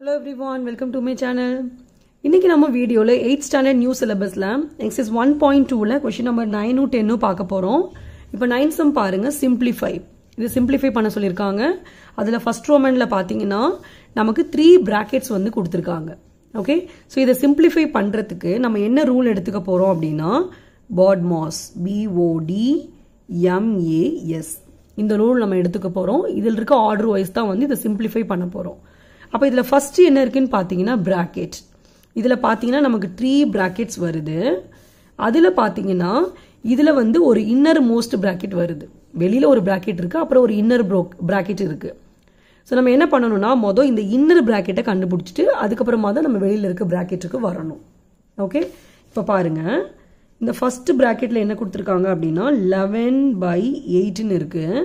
Hello everyone welcome to my channel இன்னைக்கு நம்ம வீடியோவில் எயிட் ஸ்டாண்டர்ட் நியூ சிலபஸில் எக்ஸஸ் ஒன் பாயிண்ட் டூவில் கொஷின் நம்பர் நைனும் டென்னும் பார்க்க போகிறோம் இப்போ நைன் சம் பாருங்கள் சிம்பிளிஃபை இது சிம்பிளிஃபை பண்ண சொல்லியிருக்காங்க. அதில் ஃபர்ஸ்ட் ரோமனில் பார்த்தீங்கன்னா நமக்கு த்ரீ ப்ராக்கெட்ஸ் வந்து கொடுத்துருக்காங்க. ஓகே ஸோ இதை சிம்பிளிஃபை பண்ணுறதுக்கு நம்ம என்ன ரூல் எடுத்துக்க போகிறோம் அப்படின்னா BODMAS B O D M A S இந்த ரூல் நம்ம எடுத்துக்க போகிறோம் இதில் இருக்க ஆர்டர் வைஸ் தான் வந்து இதை சிம்பிளிஃபை பண்ண போகிறோம் அப்போ இதில் ஃபஸ்ட்டு என்ன இருக்குன்னு பார்த்தீங்கன்னா ப்ராக்கெட் இதில் பார்த்தீங்கன்னா நமக்கு த்ரீ ப்ராக்கெட்ஸ் வருது. அதில் பார்த்தீங்கன்னா இதில் வந்து ஒரு இன்னர் மோஸ்ட் ப்ராக்கெட் வருது. வெளியில் ஒரு ப்ராக்கெட் இருக்குது அப்புறம் ஒரு இன்னர் ப்ரோக் ப்ராக்கெட் இருக்குது ஸோ நம்ம என்ன பண்ணணும்னா மொதல் இந்த இன்னர் ப்ராக்கெட்டை கண்டுபிடிச்சிட்டு அதுக்கப்புறமா தான் நம்ம வெளியில் இருக்க ப்ராக்கெட்டுக்கு வரணும். ஓகே இப்போ பாருங்க. இந்த ஃபர்ஸ்ட் ப்ராக்கெட்டில் என்ன கொடுத்துருக்காங்க அப்படின்னா லெவன் பை எயிட்டுன்னு இருக்குது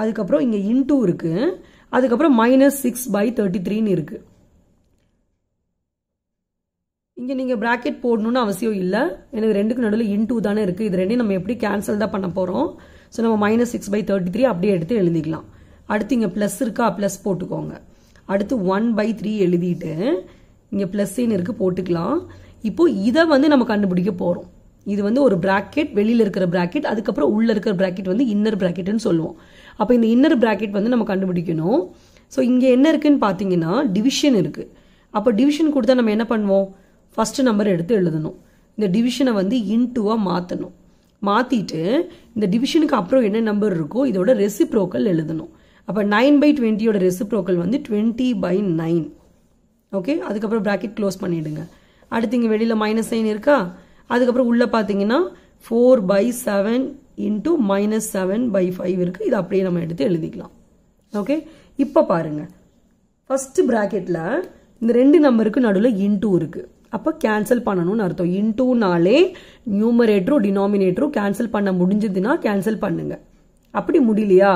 அதுக்கப்புறம் இங்கே இன்டூ இருக்குது அதுக்கப்புறம் மைனஸ் சிக்ஸ் பை தேர்ட்டி த்ரீன்னு இருக்குது இங்கே நீங்கள் ப்ராக்கெட் போடணும்னு அவசியம் இல்லை. எனக்கு ரெண்டுக்கு நடுவில் இன்டூ தானே இருக்குது இது ரெண்டையும் நம்ம எப்படி கேன்சல் தான் பண்ண போகிறோம் ஸோ நம்ம minus six by thirty three அப்படியே எடுத்து எழுதிக்கலாம். அடுத்து இங்கே ப்ளஸ் இருக்கா? ப்ளஸ் போட்டுக்கோங்க. அடுத்து ஒன் பை த்ரீ எழுதிட்டு இங்கே ப்ளஸ்ன்னு இருக்குது போட்டுக்கலாம். இப்போ இதை வந்து நம்ம கண்டுபிடிக்க போகிறோம் இது வந்து ஒரு பிராக்கெட் வெளியில் இருக்கிற பிராக்கெட் அதுக்கப்புறம் உள்ள இருக்கிற பிராக்கெட் வந்து இன்னர் பிராக்கெட்னு சொல்லுவோம். அப்போ இந்த இன்னர் பிராக்கெட் வந்து நம்ம கண்டுபிடிக்கணும். ஸோ இங்கே என்ன இருக்குன்னு பார்த்தீங்கன்னா டிவிஷன் இருக்குது அப்போ டிவிஷன் கொடுத்தா நம்ம என்ன பண்ணுவோம்? ஃபஸ்ட்டு நம்பர் எடுத்து எழுதணும். இந்த டிவிஷனை வந்து இன்டூவாக மாற்றணும் மாற்றிட்டு இந்த டிவிஷனுக்கு அப்புறம் என்ன நம்பர் இருக்கோ இதோட ரெசிப்ரோக்கல் எழுதணும். அப்போ நைன் பை டுவெண்ட்டியோட ரெசிப்ரோக்கல் வந்து டுவெண்ட்டி பை நைன் ஓகே அதுக்கப்புறம் ப்ராக்கெட் க்ளோஸ் பண்ணிவிடுங்க அடுத்து இங்கே வெளியில் மைனஸ் சைன் இருக்கா? அதுக்கப்புறம் உள்ளே பார்த்தீங்கன்னா four by seven into minus seven by five இருக்குது இது அப்படியே நம்ம எடுத்து எழுதிக்கலாம். ஓகே இப்போ பாருங்க. ஃபர்ஸ்ட் ப்ராக்கெட்டில் இந்த ரெண்டு நம்பருக்கு நடுவில் இன்டூ இருக்குது அப்போ கேன்சல் பண்ணணும்னு அர்த்தம். இன்டூனாலே நியூமரேட்டரும் டினாமினேட்டரும் கேன்சல் பண்ண முடிஞ்சதுன்னா கேன்சல் பண்ணுங்க. அப்படி முடியலையா?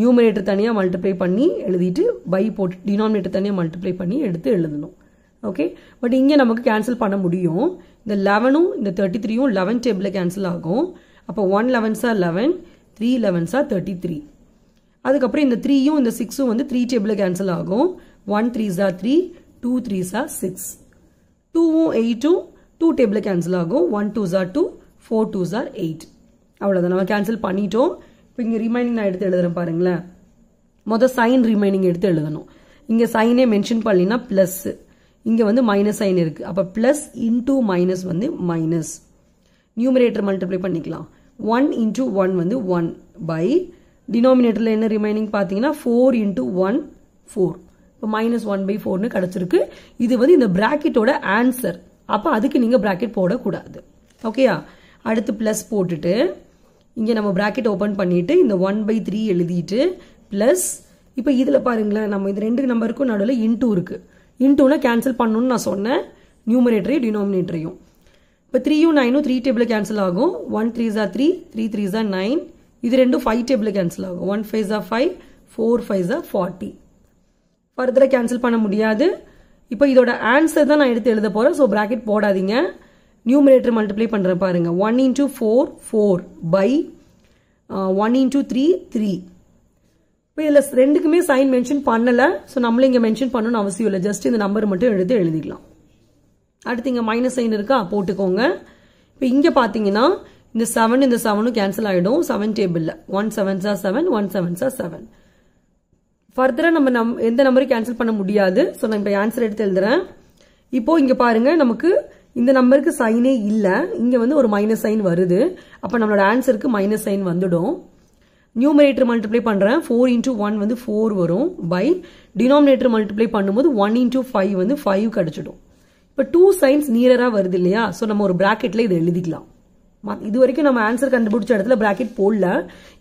நியூமரேட்டர் தனியாக மல்டிப்ளை பண்ணி எழுதிட்டு பை போட்டு டினாமினேட்டர் தனியாக மல்டிப்ளை பண்ணி எடுத்து எழுதணும். ஓகே பட் இங்கே நமக்கு கேன்சல் பண்ண முடியும். இந்த லெவனும் இந்த தேர்ட்டி த்ரீயும் லெவன் டேபிளில் கேன்சல் ஆகும். அப்போ ஒன் லெவன்ஸாக லெவன் த்ரீ லெவன்ஸாக தேர்ட்டி த்ரீ அதுக்கப்புறம் இந்த த்ரீயும் இந்த சிக்ஸும் வந்து த்ரீ டேபிளில் கேன்சல் ஆகும். ஒன் த்ரீஸா த்ரீ டூ த்ரீஸா சிக்ஸ் டூவும் எயிட்டும் டூ டேபிளில் கேன்சல் ஆகும். One two jar two four two jar eight அவ்வளோதான் நம்ம கேன்சல் பண்ணிட்டோம். இப்போ இங்கே ரிமைனிங் நான் எடுத்து எழுதுறேன் பாருங்களேன். மொதல் சைன் ரிமைனிங் எடுத்து எழுதணும். இங்கே சைனே மென்ஷன் பண்ணலினா ப்ளஸ்ஸு இங்கே வந்து மைனஸ் சைன் இருக்குது அப்போ ப்ளஸ் இன்டூ மைனஸ் வந்து மைனஸ் நியூமரேட்டர் மல்டிப்ளை பண்ணிக்கலாம். ஒன் இன்டூ ஒன் வந்து ஒன் பை டினாமினேட்டரில் என்ன ரிமைனிங் பார்த்தீங்கன்னா ஃபோர் இன்டூ ஒன் ஃபோர் இப்போ மைனஸ் ஒன் பை ஃபோர்னு கிடச்சிருக்கு. இது வந்து இந்த ப்ராக்கெட்டோட ஆன்சர் அப்போ அதுக்கு நீங்கள் ப்ராக்கெட் போடக்கூடாது. ஓகேயா அடுத்து ப்ளஸ் போட்டுட்டு இங்கே நம்ம ப்ராக்கெட் ஓப்பன் பண்ணிட்டு இந்த ஒன் பை த்ரீ எழுதிட்டு ப்ளஸ் இப்போ இதில் பாருங்களேன் நம்ம இது ரெண்டு நம்பருக்கும் நடுவில் இன்டூ இருக்குது இன்டூவில் கேன்சல் பண்ணணும்னு நான் சொன்னேன். நியூமரேட்டரையும் டினோமினேட்டரையும் இப்போ த்ரீயும் நைனும் த்ரீ டேபிளில் கேன்சல் ஆகும். ஒன் த்ரீ ஜா த்ரீ த்ரீ த்ரீ ஜா நைன் இது ரெண்டும் ஃபைவ் டேபிளில் கேன்சல் ஆகும். ஒன் ஃபைவ் ஜா ஃபைவ் ஃபோர் ஃபைவ் ஜா ஃபார்ட்டி ஃபர்தராக கேன்சல் பண்ண முடியாது. இப்போ இதோட ஆன்சர் தான் நான் எடுத்து எழுத போகிறேன் ஸோ ப்ராக்கெட் போடாதீங்க. நியூமரேட்டர் மல்டிப்ளை பண்ணுறேன் பாருங்கள் one into four four by one into three three இப்போ இதில் ரெண்டுக்குமே சைன் மென்ஷன் பண்ணலை. ஸோ நம்மளும் இங்கே மென்ஷன் பண்ணணும்னு அவசியம் இல்லை. ஜஸ்ட் இந்த நம்பர் மட்டும் எழுதி எழுதிக்கலாம். அடுத்து இங்கே மைனஸ் சைன் இருக்கா? போட்டுக்கோங்க. இப்போ இங்கே பார்த்தீங்கன்னா இந்த செவன் இந்த செவனும் கேன்சல் ஆகிடும் செவன் டேபிளில் ஒன் செவன்ஸா செவன் ஒன் செவன்ஸா செவன் ஃபர்தராக நம்ம நம் எந்த நம்பரும் கேன்சல் பண்ண முடியாது. ஸோ நான் இப்போ ஆன்சர் எடுத்து எழுதுறேன். இப்போ இங்கே பாருங்கள் நமக்கு இந்த நம்பருக்கு சைனே இல்லை. இங்கே வந்து ஒரு மைனஸ் சைன் வருது. அப்போ நம்மளோட ஆன்சருக்கு மைனஸ் சைன் வந்துடும். நியூமரேட்டர் மல்டிப்ளை பண்ணுறேன் ஃபோர் இன்டூ ஒன் வந்து ஃபோர் வரும். பை டினாமினேட்டர் மல்டிப்ளை பண்ணும்போது ஒன் இன்டூ ஃபைவ் வந்து ஃபைவ் கிடச்சிடும். இப்போ டூ சைன்ஸ் நியராக வருது இல்லையா? ஸோ நம்ம ஒரு ப்ராக்கெட்டில் இதை எழுதிக்கலாம். இது வரைக்கும் நம்ம ஆன்சர் கண்டுபிடிச்ச இடத்துல ப்ராக்கெட் போடல.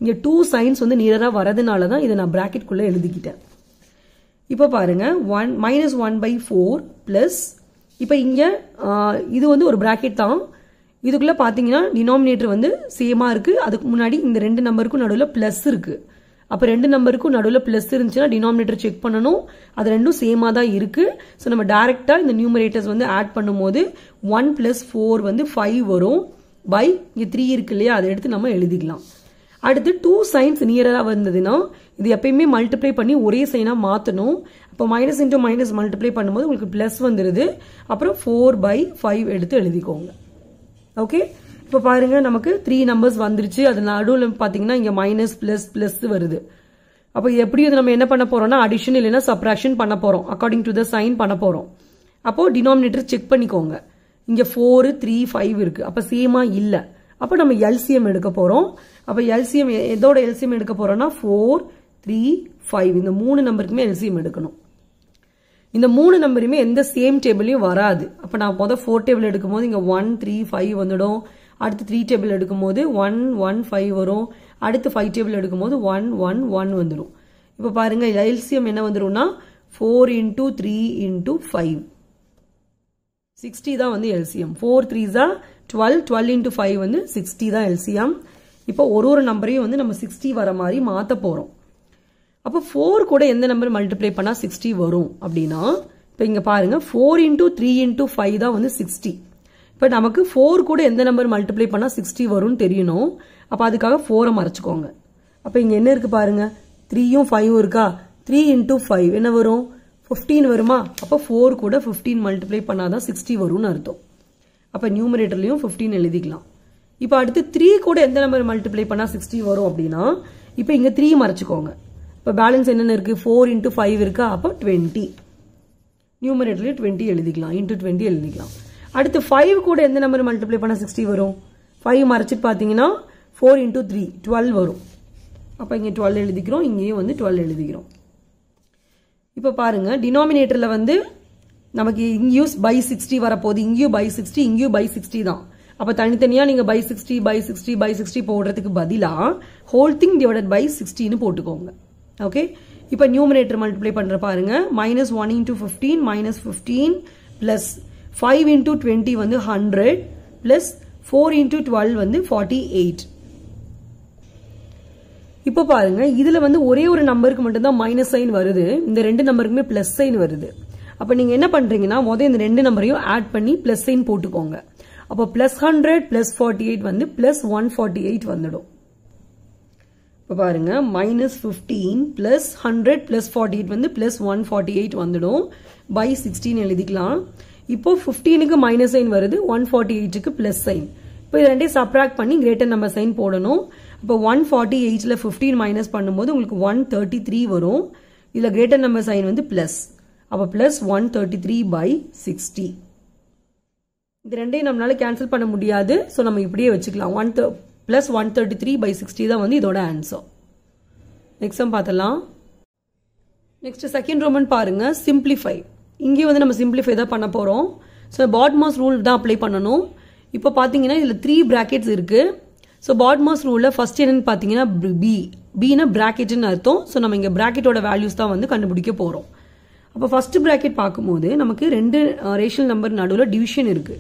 இங்கே டூ சைன்ஸ் வந்து நியராக வரதுனால தான் இதை நான் ப்ராக்கெட்குள்ளே எழுதிக்கிட்டேன். இப்போ பாருங்க. One minus one by four plus இப்போ இங்கே இது வந்து ஒரு ப்ராக்கெட் தான். இதுக்குள்ளே பார்த்தீங்கன்னா டினாமினேட்டர் வந்து சேமாக இருக்குது அதுக்கு முன்னாடி இந்த ரெண்டு நம்பருக்கும் நடுவில் ப்ளஸ் இருக்குது அப்போ ரெண்டு நம்பருக்கும் நடுவில் ப்ளஸ் இருந்துச்சுன்னா டினாமினேட்டர் செக் பண்ணணும். அது ரெண்டும் சேமாக தான் இருக்குது ஸோ நம்ம டேரெக்டாக இந்த நியூமரேட்டர்ஸ் வந்து ஆட் பண்ணும்போது ஒன் ப்ளஸ் ஃபோர் வந்து ஃபைவ் வரும். பை இங்கே த்ரீ இருக்கு இல்லையா? அதை எடுத்து நம்ம எழுதிக்கலாம். அடுத்து டூ சைன்ஸ் நியராக வந்ததுன்னா இது எப்பயுமே மல்டிப்ளை பண்ணி ஒரே சைனாக மாற்றணும் இப்போ மைனஸ் இன்டூ மைனஸ் மல்டிப்ளை பண்ணும்போது உங்களுக்கு ப்ளஸ் வந்துடுது அப்புறம் ஃபோர் பை ஃபைவ் எடுத்து எழுதிக்கோங்க. ஓகே இப்போ பாருங்க நமக்கு த்ரீ நம்பர்ஸ் வந்துருச்சு. அது நடுவில் பார்த்தீங்கன்னா இங்கே மைனஸ் ப்ளஸ் ப்ளஸ் வருது. அப்போ எப்படி இது நம்ம என்ன பண்ண போறோம்னா அடிஷன் இல்லைன்னா சப்ராக்ஷன் பண்ண போறோம். அக்கார்டிங் டு த சைன் பண்ண போறோம். அப்போ டினாமினேட்டர் செக் பண்ணிக்கோங்க. இங்க ஃபோர் த்ரீ ஃபைவ் இருக்கு. அப்ப சேமா இல்ல. அப்போ நம்ம எல்சிஎம் எடுக்க போறோம். அப்ப எல்சிஎம் எதோட எல்சிஎம் எடுக்க போறோம்னா ஃபோர் த்ரீ ஃபைவ் இந்த மூணு நம்பருக்குமே எல்சிஎம் எடுக்கணும். இந்த மூணு நம்பருமே எந்த சேம் டேபிளையும் வராது. அப்போ நான் முதல் ஃபோர் டேபிள் எடுக்கும்போது இங்கே ஒன் த்ரீ ஃபைவ் வந்துடும். அடுத்து த்ரீ டேபிள் எடுக்கும்போது ஒன் ஒன் ஃபைவ் வரும். அடுத்து ஃபைவ் டேபிள் எடுக்கும்போது ஒன் ஒன் ஒன் வந்துடும் இப்போ பாருங்க எல்சிஎம் என்ன வந்துடும்னா four into three into five sixty தான் வந்து எல்சிஎம் ஃபோர் த்ரீ தான் டுவெல் டுவெல் இன்டு ஃபைவ் வந்து சிக்ஸ்டி தான் எல்சிஎம் இப்போ ஒரு ஒரு நம்பரையும் வந்து நம்ம சிக்ஸ்டி வர மாதிரி மாற்ற போகிறோம் அப்போ ஃபோர் கூட எந்த நம்பர் மல்டிப்ளை பண்ணால் சிக்ஸ்டி வரும் அப்படின்னா இப்போ இங்கே பாருங்க four into three into five தான் வந்து சிக்ஸ்டி இப்போ நமக்கு ஃபோர் கூட எந்த நம்பர் மல்டிப்ளை பண்ணால் சிக்ஸ்டி வரும்னு தெரியணும். அப்போ அதுக்காக ஃபோரை மறைச்சிக்கோங்க. அப்போ இங்கே என்ன இருக்கு பாருங்க? த்ரீயும் ஃபைவும் இருக்கா? த்ரீ இன்டூ ஃபைவ் என்ன வரும்? ஃபிஃப்டீன் வருமா? அப்போ ஃபோர் கூட ஃபிஃப்டீன் மல்டிப்ளை பண்ணாதான் சிக்ஸ்டி வரும்னு அர்த்தம். அப்போ நியூமரேட்டர்லையும் ஃபிஃப்டீன் எழுதிக்கலாம். இப்போ அடுத்து த்ரீ கூட எந்த நம்பர் மல்டிப்ளை பண்ணால் சிக்ஸ்டி வரும் அப்படின்னா இப்போ இங்கே த்ரீ மறைச்சிக்கோங்க. இப்போ பேலன்ஸ் என்னென்ன இருக்குது ஃபோர் இன்டூ ஃபைவ் இருக்கா? அப்போ டுவெண்ட்டி நியூமரேட்டர்லேயே டுவெண்ட்டி எழுதிக்கலாம். இன்டூ டுவெண்ட்டி எழுதிக்கலாம். அடுத்து ஃபைவ் கூட எந்த நம்பர் மல்டிப்ளை பண்ணால் சிக்ஸ்டி வரும்? ஃபைவ் மறைச்சிட்டு பார்த்தீங்கன்னா ஃபோர் இன்டூ த்ரீ டுவெல் வரும். அப்போ இங்கே டுவெல் எழுதிக்கிறோம். இங்கேயும் வந்து டுவெல் எழுதிக்கிறோம். இப்போ பாருங்கள் டினாமினேட்டரில் வந்து நமக்கு இங்கேயும் பை சிக்ஸ்டி வரப்போகுது. இங்கேயும் பை சிக்ஸ்டி இங்கேயும் பை சிக்ஸ்டி தான். அப்போ தனித்தனியாக நீங்கள் by sixty by sixty by sixty போடுறதுக்கு பதிலாக ஹோல் திங் டிவைடட் பை சிக்ஸ்டின்னு போட்டுக்கோங்க. ஓகே இப்போ நியூமினேட்டர் மல்டிப்ளை பண்ணுற பாருங்க. Minus one into fifteen minus fifteen plus five into twenty வந்து hundred plus four into twelve வந்து ஃபார்ட்டி எயிட் இப்போ பாருங்க இதில் வந்து ஒரே ஒரு நம்பருக்கு மட்டும்தான் மைனஸ் சைன் வருது. இந்த ரெண்டு நம்பருக்குமே ப்ளஸ் சைன் வருது. அப்போ நீங்கள் என்ன பண்ணுறீங்கன்னா முதல் இந்த ரெண்டு நம்பரையும் ஆட் பண்ணி ப்ளஸ் சைன் போட்டுக்கோங்க. அப்போ plus hundred plus forty eight வந்து ப்ளஸ் ஒன் ஃபார்ட்டி எயிட் வந்துடும். இப்போ பாருங்க minus fifteen plus hundred plus forty eight வந்து பிளஸ் ஒன் ஃபார்ட்டி எயிட் வந்துடும். பை சிக்ஸ்டீன் எழுதிக்கலாம். இப்போ ஃபிஃப்டீனுக்கு மைனஸ் சைன் வருது ஒன் ஃபார்ட்டி எயிட்டுக்கு பிளஸ் சைன் இப்போ இது ரெண்டையும் சப்ராக்ட் பண்ணி கிரேட்டர் நம்பர் சைன் போடணும். இப்போ ஒன் ஃபார்ட்டி எயிட்ல ஃபிஃப்டீன் மைனஸ் பண்ணும்போது உங்களுக்கு ஒன் தேர்ட்டி த்ரீ வரும். இதில் கிரேட்டர் நம்பர் சைன் வந்து பிளஸ் அப்போ plus one thirty three by sixty இது ரெண்டையும் நம்மளால கேன்சல் பண்ண முடியாது. ஸோ நம்ம இப்படியே வச்சுக்கலாம். One plus one thirty three by sixty தான் வந்து இதோட ஆன்சர் நெக்ஸ்ட் சம் பார்த்தலாம் நெக்ஸ்ட் செகண்ட் ரோமன் பாருங்க சிம்பிளிஃபை இங்கேயும் வந்து நம்ம சிம்பிளிஃபை தான் பண்ண போகிறோம் ஸோ பாட்மாஸ் ரூல் தான் அப்ளை பண்ணணும். இப்போ பார்த்தீங்கன்னா இதில் த்ரீ ப்ராக்கெட்ஸ் இருக்கு. ஸோ பாட்மாஸ் ரூலில் ஃபஸ்ட் என்னன்னு பார்த்தீங்கன்னா பி பினா பிராக்கெட்னு அர்த்தம். ஸோ நம்ம இங்கே ப்ராக்கெட்டோட வேல்யூஸ் தான் வந்து கண்டுபிடிக்க போகிறோம் அப்போ ஃபர்ஸ்ட் ப்ராக்கெட் பார்க்கும்போது நமக்கு ரெண்டு ரேஷியல் நம்பர் நடுவில் டிவிஷன் இருக்கு.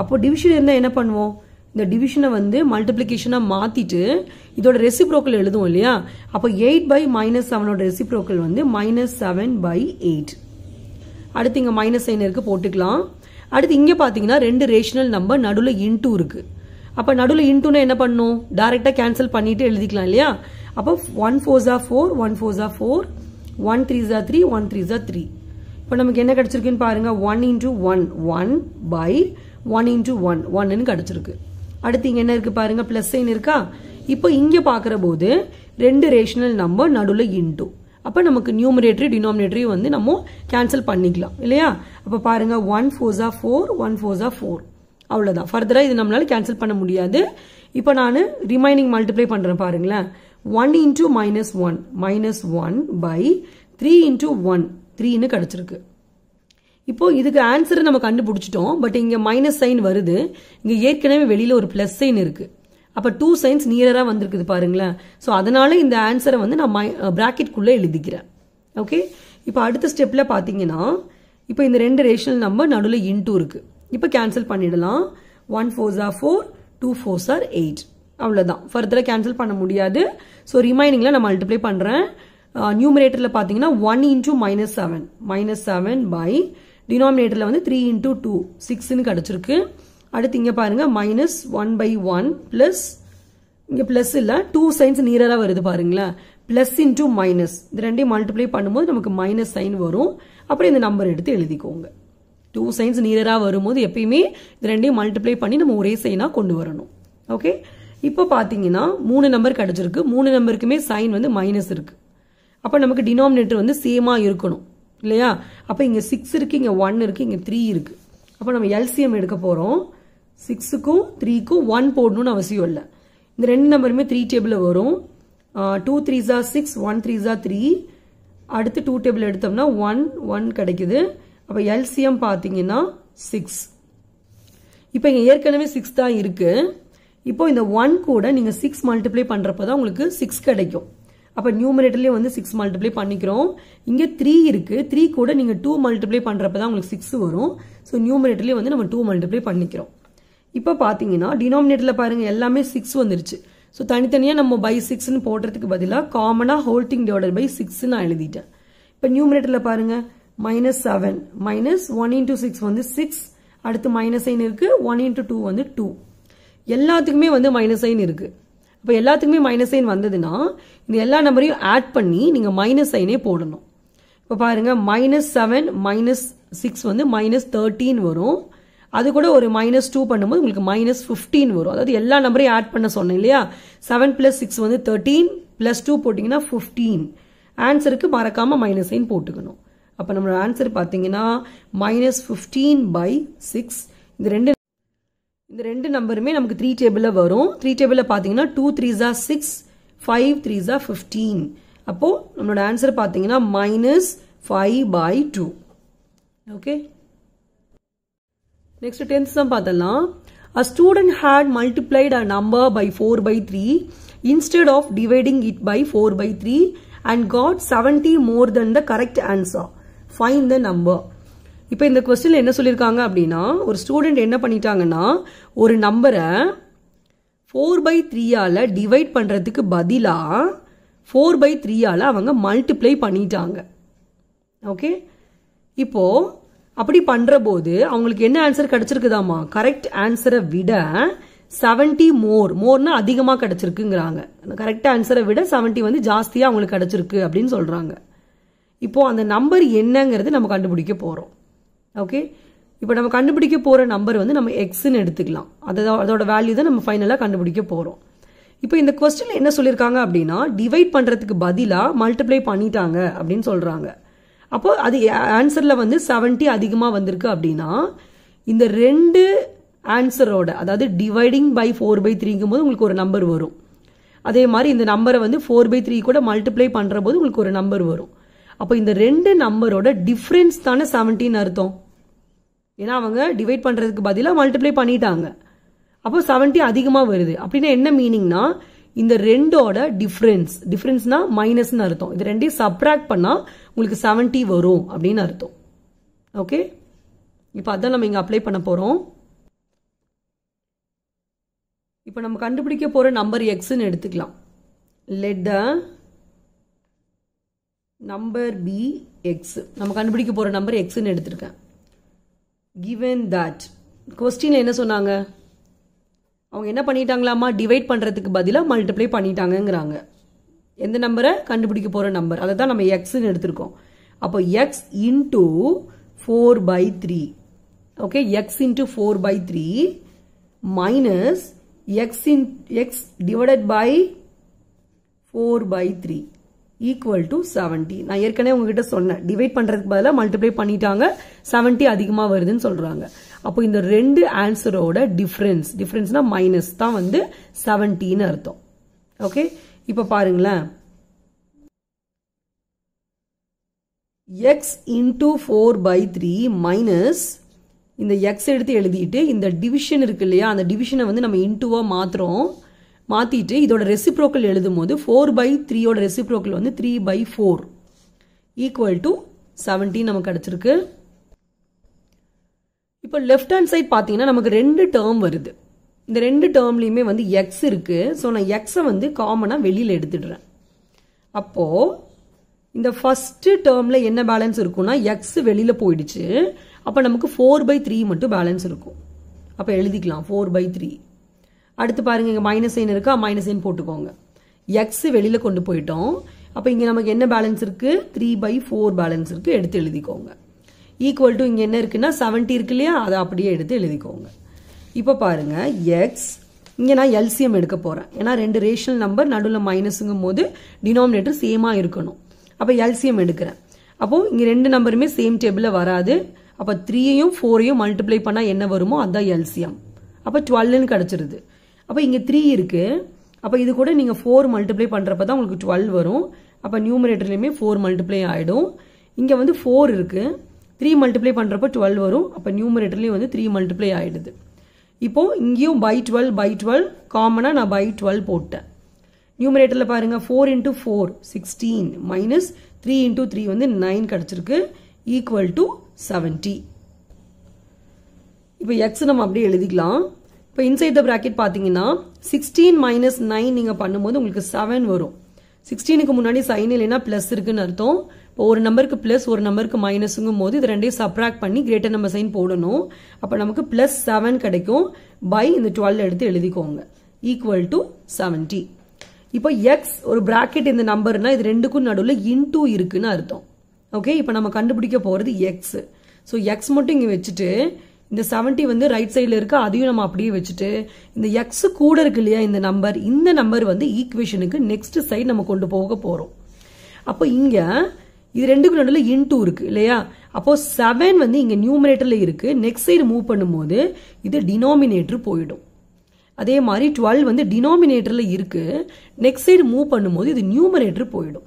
அப்போ டிவிஷன் இருந்தால் என்ன பண்ணுவோம்? இந்த டிவிஷனை வந்து மல்டிப்ளிகேஷனாக மாற்றிட்டு இதோட ரெசிப்ரோக்கல் எழுதுவோம் இல்லையா? அப்போ எயிட் பை மைனஸ் செவனோட ரெசிப்ரோக்கல் வந்து மைனஸ் செவன் பை எயிட் அடுத்து இங்கே மைனஸ் சைன் இருக்குது போட்டுக்கலாம். அடுத்து இங்கே பார்த்தீங்கன்னா ரெண்டு ரேஷனல் நம்பர் நடுவில் இன்டூ இருக்குது அப்போ நடுவில் இன்டூனா என்ன பண்ணும்? டேரெக்டாக கேன்சல் பண்ணிட்டு எழுதிக்கலாம் இல்லையா? அப்போ ஒன் ஃபோர் ஜா ஃபோர் ஒன் ஃபோர் ஜா ஃபோர் ஒன் த்ரீ ஜா த்ரீ ஒன் த்ரீ ஜா த்ரீ இப்போ நமக்கு என்ன கிடச்சிருக்குன்னு பாருங்க. One into one one by one into one ஒன்னு கிடச்சிருக்கு. அடுத்து இங்க என்ன இருக்கு பாருங்க பிளஸ் சைன் இருக்கா? இப்போ இங்க பாக்குற போது ரெண்டு ரேஷனல் நம்பர் நடுவில் இன்டூ அப்போ நமக்கு நியூமரேட்டரி டினாமினேட்டரி வந்து நம்ம கேன்சல் பண்ணிக்கலாம் இல்லையா? அப்போ பாருங்க ஒன் ஃபோர்ஸா ஃபோர் ஒன் ஃபோர்ஸா ஃபோர் அவ்வளோதான் ஃபர்தராக இது நம்மளால கேன்சல் பண்ண முடியாது. இப்போ நான் ரிமைனிங் மல்டிப்ளை பண்ணுறேன் பாருங்களேன். One into minus one minus one by three into one த்ரீன்னு கிடச்சிருக்கு. இப்போ இதுக்கு ஆன்சரை நம்ம கண்டுபிடிச்சிட்டோம். பட் இங்க மைனஸ் சைன் வருது. இங்க ஏற்கனவே வெளியில ஒரு பிளஸ் சைன் இருக்கு. அப்ப டூ சைன்ஸ் நியராக வந்திருக்குது பாருங்களேன். ஸோ அதனால இந்த ஆன்சரை வந்து நான் பிராக்கெட்குள்ள uh, எழுதிக்கிறேன். ஓகே இப்போ அடுத்த ஸ்டெப்ல பாத்தீங்கன்னா இப்போ இந்த ரெண்டு ரேஷனல் நம்பர் நடுவில் இன்டூ இருக்கு. இப்போ கேன்சல் பண்ணிடலாம். One fours are four two fours are eight அவ்வளோதான் ஃபர்தராக கேன்சல் பண்ண முடியாது. ஸோ ரிமைனிங்கில் நான் மல்டிப்ளை பண்ணுறேன் நியூமரேட்டரில் பார்த்தீங்கன்னா one into minus seven minus seven by டினாமினேட்டரில் வந்து த்ரீ இன்டூ டூ சிக்ஸ்னு கிடச்சிருக்கு. அடுத்து இங்கே பாருங்கள் minus one by one plus இங்கே ப்ளஸ் இல்லை டூ சைன்ஸ் நியராக வருது பாருங்களேன். ப்ளஸ் இன்டூ மைனஸ் இந்த ரெண்டையும் மல்டிப்ளை பண்ணும்போது நமக்கு மைனஸ் சைன் வரும். அப்புறம் இந்த நம்பர் எடுத்து எழுதிக்கோங்க. டூ சைன்ஸ் நியராக வரும்போது எப்பயுமே இது ரெண்டையும் மல்டிப்ளை பண்ணி நம்ம ஒரே சைனாக கொண்டு வரணும். ஓகே இப்போ பார்த்தீங்கன்னா மூணு நம்பர் கிடச்சிருக்கு. மூணு நம்பருக்குமே சைன் வந்து மைனஸ் இருக்குது அப்போ நமக்கு டினாமினேட்டர் வந்து சேமாக இருக்கணும். இல்லையா? அப்போ இங்கே சிக்ஸ் இருக்குது இங்கே ஒன் இருக்குது இங்கே த்ரீ இருக்குது அப்போ நம்ம எல்சிஎம் எடுக்க போகிறோம் சிக்ஸுக்கும் த்ரீக்கும் ஒன் போடணும்னு அவசியம் இல்லை. இந்த ரெண்டு நம்பருமே த்ரீ டேபிளில் வரும். டூ த்ரீ ஜா சிக்ஸ் ஒன் த்ரீ ஜா த்ரீ அடுத்து டூ டேபிள் எடுத்தோம்னா ஒன் ஒன் கிடைக்குது. அப்போ எல்சிஎம் பார்த்தீங்கன்னா சிக்ஸ் இப்போ இங்கே ஏற்கனவே சிக்ஸ் தான் இருக்குது இப்போ இந்த ஒன் கூட நீங்கள் சிக்ஸ் மல்டிப்ளை பண்ணுறப்ப தான் உங்களுக்கு சிக்ஸ் கிடைக்கும். அப்போ நியூமரேட்டர்லேயே வந்து சிக்ஸ் மல்டிப்ளை பண்ணிக்கிறோம். இங்கே த்ரீ இருக்கு. த்ரீ கூட நீங்கள் டூ மல்டிப்ளை பண்ணுறப்ப தான் உங்களுக்கு சிக்ஸ் வரும். ஸோ நியூமரேட்டர்லேயே வந்து நம்ம டூ மல்டிப்ளை பண்ணிக்கிறோம். இப்போ பார்த்தீங்கன்னா டினாமினேட்டரில் பாருங்கள் எல்லாமே சிக்ஸ் வந்துருச்சு. ஸோ தனித்தனியாக நம்ம பை சிக்ஸ்னு போடுறதுக்கு பதிலாக காமனாக ஹோல்டிங் டிவைடட் பை சிக்ஸ்னு நான் எழுதிட்டேன். இப்போ நியூமினேட்டரில் பாருங்கள் minus seven minus one into six வந்து சிக்ஸ் அடுத்து மைனஸ் சைன் இருக்குது ஒன் இன்டூ டூ வந்து டூ எல்லாத்துக்குமே வந்து மைனஸ் சைன் இருக்குது அப்போ எல்லாத்துக்குமே மைனஸ் சைன் வந்ததுன்னா இந்த எல்லா நம்பரையும் ஆட் பண்ணி நீங்கள் மைனஸ் சைனே போடணும். இப்போ பாருங்க மைனஸ் செவன் மைனஸ் சிக்ஸ் வந்து மைனஸ் தேர்ட்டீன் வரும். அது கூட ஒரு மைனஸ் டூ பண்ணும்போது உங்களுக்கு மைனஸ் ஃபிஃப்டீன் வரும். அதாவது எல்லா நம்பரையும் ஆட் பண்ண சொன்னேன் இல்லையா? செவன் ப்ளஸ் சிக்ஸ் வந்து தேர்ட்டீன் ப்ளஸ் டூ போட்டிங்கன்னா ஃபிஃப்டீன் ஆன்சருக்கு மறக்காமல் மைனஸ் சைன் போட்டுக்கணும். அப்போ நம்மளோட ஆன்சர் பார்த்தீங்கன்னா மைனஸ் ஃபிஃப்டீன் பை சிக்ஸ் இந்த ரெண்டு இந்த ரெண்டு நம்பருமே நமக்கு த்ரீ டேபிளில் வரும். த்ரீ டேபிளில் பார்த்தீங்கன்னா டூ த்ரீஸா சிக்ஸ் ஃபைவ் த்ரீஸா ஃபிஃப்டீன் அப்போது நம்மளோட ஆன்சர் பார்த்தீங்கன்னா minus five by two okay next tenth தான் பார்த்தலாம் A student had multiplied a number by 4 by 3 instead of dividing it by 4 by 3 and got 70 more than the correct answer. Find the number. இப்போ இந்த question என்ன சொல்லியிருக்காங்க அப்படின்னா ஒரு student என்ன பண்ணிட்டாங்கன்னா ஒரு நம்பரை ஃபோர் பை த்ரீயால் டிவைட் பண்ணுறதுக்கு பதிலாக ஃபோர் பை த்ரீயால் அவங்க மல்டிப்ளை பண்ணிட்டாங்க. ஓகே இப்போது அப்படி பண்ணுறபோது போது அவங்களுக்கு என்ன ஆன்சர் கிடச்சிருக்குதாம்மா? கரெக்ட் ஆன்சரை விட செவன்ட்டி மோர் மோர்னா அதிகமாக கிடச்சிருக்குங்கிறாங்க. கரெக்ட் ஆன்சரை விட செவன்ட்டி வந்து ஜாஸ்தியாக அவங்களுக்கு கிடச்சிருக்கு அப்படின்னு சொல்கிறாங்க இப்போது அந்த நம்பர் என்னங்கிறது நம்ம கண்டுபிடிக்க போகிறோம் ஓகே இப்போ நம்ம கண்டுபிடிக்க போகிற நம்பர் வந்து நம்ம எக்ஸ்ன்னு எடுத்துக்கலாம். அதோட அதோட வேல்யூ தான் நம்ம ஃபைனலாக கண்டுபிடிக்க போகிறோம் இப்போ இந்த கொஸ்டின் என்ன சொல்லியிருக்காங்க அப்படின்னா டிவைட் பண்ணுறதுக்கு பதிலாக மல்டிப்ளை பண்ணிட்டாங்க அப்படின்னு சொல்கிறாங்க அப்போ அது ஆன்சரில் வந்து செவன்ட்டி அதிகமாக வந்திருக்கு அப்படின்னா இந்த ரெண்டு ஆன்சரோட அதாவது டிவைடிங் பை ஃபோர் பை த்ரீங்கும் போது உங்களுக்கு ஒரு நம்பர் வரும். அதே மாதிரி இந்த நம்பரை வந்து ஃபோர் பை த்ரீ கூட மல்டிப்ளை பண்ணுற போது உங்களுக்கு ஒரு நம்பர் வரும். அப்போ இந்த ரெண்டு நம்பரோட டிஃப்ரென்ஸ் தானே செவன்டீன் அர்த்தம். ஏன்னா அவங்க டிவைட் பண்ணுறதுக்கு பதிலாக மல்டிப்ளை பண்ணிட்டாங்க. அப்போ செவன்ட்டி அதிகமாக வருது. அப்படின்னா என்ன மீனிங்னா இந்த ரெண்டோட டிஃப்ரென்ஸ் டிஃப்ரென்ஸ்னா மைனஸ்னு அர்த்தம். இது ரெண்டையும் சப்ராக்ட் பண்ணால் உங்களுக்கு செவன்ட்டி வரும் அப்படின்னு அர்த்தம். ஓகே இப்போ அதான் நம்ம இங்கே அப்ளை பண்ண போகிறோம் இப்போ நம்ம கண்டுபிடிக்க போகிற நம்பர் எக்ஸ்ன்னு எடுத்துக்கலாம். Let the number be x நம்ம கண்டுபிடிக்க போற நம்பர் எக்ஸ்ன்னு எடுத்திருக்கேன். கிவன் தட் கொஸ்டின்ல என்ன சொன்னாங்க? அவங்க என்ன பண்ணிட்டாங்களாமா டிவைட் பண்றதுக்கு பதிலாக மல்டிப்ளை பண்ணிட்டாங்கங்கிறாங்க. எந்த நம்பரை கண்டுபிடிக்க போற நம்பர் அதை தான் நம்ம எக்ஸ்ன்னு எடுத்திருக்கோம். அப்போ x into four by three okay x into four by three minus x in x divided by four by three equal to seventy நான் ஏற்கனவே உங்ககிட்ட சொன்னேன். டிவைட் பண்றதுக்கு பதிலாக மல்டிப்ளை பண்ணிட்டாங்க. செவன்டி அதிகமாக வருதுன்னு சொல்றாங்க. அப்போ இந்த ரெண்டு ஆன்சரோட டிஃபரன்ஸ் டிஃபரன்ஸ்னா மைனஸ் தான் வந்து செவன்ட்டின்னு அர்த்தம். ஓகே இப்போ பாருங்களேன். X into four by three minus இந்த எக்ஸ் எடுத்து எழுதிட்டு இந்த டிவிஷன் இருக்கு இல்லையா? அந்த டிவிஷனை வந்து நம்ம இன்டூவாக மாற்றுறோம் மாற்றிட்டு இதோட ரெசிப்ரோக்கல் எழுதும் போது ஃபோர் பை த்ரீயோட ரெசிப்ரோக்கல் வந்து three by four equal to seventeen நமக்கு கிடச்சிருக்கு. இப்போ லெஃப்ட் ஹேண்ட் சைட் பார்த்தீங்கன்னா நமக்கு ரெண்டு டேர்ம் வருது. இந்த ரெண்டு டேர்ம்லையுமே வந்து எக்ஸ் இருக்குது ஸோ நான் எக்ஸை வந்து காமனாக வெளியில் எடுத்துடுறேன். அப்போது இந்த ஃபஸ்ட்டு டேர்மில் என்ன பேலன்ஸ் இருக்கும்னா எக்ஸ் வெளியில் போயிடுச்சு. அப்போ நமக்கு ஃபோர் பை த்ரீ மட்டும் பேலன்ஸ் இருக்கும். அப்போ எழுதிக்கலாம் ஃபோர் பை த்ரீ அடுத்து பாருங்க இங்க மைனஸ் சைன் இருக்கா? மைனஸ் சைன் போட்டுக்கோங்க. எக்ஸ் வெளியில கொண்டு போயிட்டோம். அப்போ இங்கே நமக்கு என்ன பேலன்ஸ் இருக்கு? த்ரீ பை ஃபோர் பேலன்ஸ் இருக்கு. எடுத்து எழுதிக்கோங்க. ஈக்குவல் டு இங்கே என்ன இருக்குன்னா செவன்ட்டி இருக்கு இல்லையா? அதை அப்படியே எடுத்து எழுதிக்கோங்க. இப்போ பாருங்க எக்ஸ் இங்கே நான் எல்சிஎம் எடுக்க போகிறேன் ஏன்னா ரெண்டு ரேஷனல் நம்பர் நடுவில் மைனஸுங்கும் போது டினாமினேட்டர் சேமாக இருக்கணும். அப்போ எல்சிஎம் எடுக்கிறேன். அப்போது இங்கே ரெண்டு நம்பருமே சேம் டேபிளில் வராது. அப்போ த்ரீயையும் ஃபோரையும் மல்டிப்ளை பண்ணால் என்ன வருமோ? அதுதான் எல்சிஎம் அப்போ டுவெல்னு கிடச்சிருது. அப்போ இங்கே த்ரீ இருக்குது அப்போ இது கூட நீங்கள் ஃபோர் மல்டிப்ளை பண்ணுறப்ப தான் உங்களுக்கு டுவெல் வரும். அப்போ நியூமரேட்டர்லேயுமே ஃபோர் மல்டிப்ளை ஆகிடும் இங்கே வந்து ஃபோர் இருக்குது த்ரீ மல்டிப்ளை பண்ணுறப்ப டுவெல் வரும். அப்போ நியூமரேட்டர்லேயும் வந்து த்ரீ மல்டிப்ளை ஆகிடுது இப்போது இங்கேயும் பை டுவெல் பை டுவெல் காமனாக நான் பை டுவெல் போட்டேன். நியூமரேட்டரில் பாருங்கள் four into four sixteen minus three into three வந்து நைன் கிடச்சிருக்கு. ஈக்குவல் டு செவன்ட்டி இப்போ எக்ஸ் நம்ம அப்படியே எழுதிக்கலாம். இப்போ இன்சைட் த ப்ராக்கெட் பார்த்தீங்கன்னா சிக்ஸ்டீன் மைனஸ் நைன் நீங்கள் பண்ணும்போது உங்களுக்கு செவன் வரும். சிக்ஸ்டீனுக்கு முன்னாடி சைன் இல்லைன்னா ப்ளஸ் இருக்குன்னு அர்த்தம். இப்போ ஒரு நம்பருக்கு ப்ளஸ் ஒரு நம்பருக்கு மைனஸுங்கும் போது இது ரெண்டையும் சப்ராக்ட் பண்ணி கிரேட்டர் நம்பர் சைன் போடணும். அப்போ நமக்கு ப்ளஸ் செவன் கிடைக்கும். பை இந்த டுவெல் எடுத்து எழுதிக்கோங்க. ஈக்குவல் டு செவன்டி இப்போ எக்ஸ் ஒரு பிராக்கெட் இந்த நம்பர்னா இது ரெண்டுக்கும் நடுவில் இன்டூ இருக்குன்னு அர்த்தம். ஓகே இப்போ நம்ம கண்டுபிடிக்க போகிறது எக்ஸ் ஸோ எக்ஸ் மட்டும் இங்கே வச்சுட்டு இந்த செவன்ட்டி வந்து ரைட் சைடில் இருக்குது அதையும் நம்ம அப்படியே வச்சுட்டு இந்த எக்ஸ் கூட இருக்கு இல்லையா இந்த நம்பர் இந்த நம்பர் வந்து ஈக்குவேஷனுக்கு நெக்ஸ்ட் சைடு நம்ம கொண்டு போக போகிறோம் அப்போ இங்கே இது ரெண்டுக்கும் நடுவில் இன்டூ இருக்குது இல்லையா? அப்போ செவன் வந்து இங்கே நியூமரேட்டரில் இருக்குது நெக்ஸ்ட் சைடு மூவ் பண்ணும்போது இது டினாமினேட்டர் போயிடும். அதே மாதிரி டுவெல் வந்து டினாமினேட்டரில் இருக்குது நெக்ஸ்ட் சைடு மூவ் பண்ணும்போது இது நியூமரேட்டர் போயிடும்.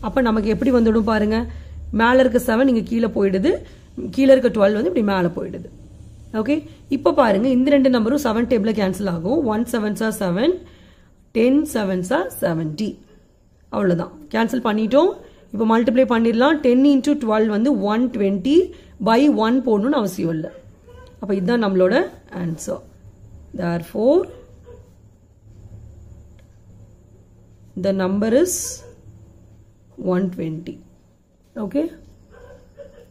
அப்போ நமக்கு எப்படி வந்துடும் பாருங்கள் மேலே இருக்க செவன் இங்கே கீழே போயிடுது கீழே இருக்க டுவெல் வந்து இப்படி மேலே போயிடுது. ஓகே இப்போ பாருங்க இந்த ரெண்டு நம்பரும் செவன் டேபிளில் கேன்சல் ஆகும். ஒன் செவன்ஸா செவன் டென் செவன்ஸா செவன்டி அவ்வளோதான் கேன்சல் பண்ணிட்டோம். இப்போ மல்டிப்ளை பண்ணிடலாம். டென் இன்டூ டுவெல் வந்து ஒன் டுவெண்ட்டி பை ஒன் போடணும்னு அவசியம் இல்லை. அப்போ இதுதான் நம்மளோட answer therefore the number is one twenty okay